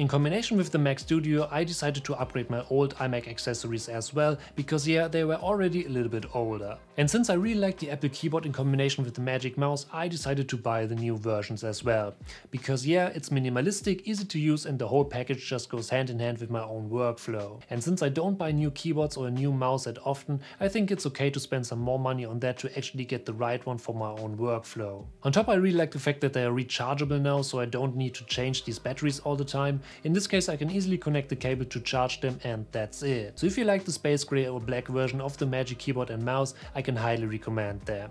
In combination with the Mac Studio, I decided to upgrade my old iMac accessories as well, because yeah, they were already a little bit older. And since I really like the Apple keyboard in combination with the Magic Mouse, I decided to buy the new versions as well. Because yeah, it's minimalistic, easy to use and the whole package just goes hand in hand with my own workflow. And since I don't buy new keyboards or a new mouse that often, I think it's okay to spend some more money on that to actually get the right one for my own workflow. On top I really like the fact that they are rechargeable now so I don't need to change these batteries all the time. In this case I can easily connect the cable to charge them and that's it. So if you like the space gray or black version of the Magic Keyboard and mouse, I can highly recommend them.